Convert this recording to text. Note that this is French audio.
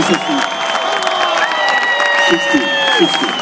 Just a 60, 60.